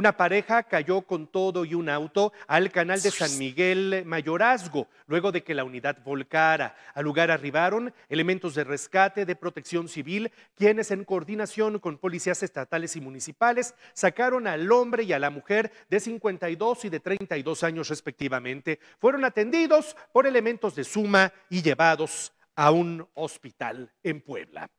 Una pareja cayó con todo y un auto al canal de San Miguel Mayorazgo, luego de que la unidad volcara. Al lugar arribaron elementos de rescate de protección civil, quienes en coordinación con policías estatales y municipales sacaron al hombre y a la mujer de 52 y de 32 años respectivamente. Fueron atendidos por elementos de suma y llevados a un hospital en Puebla.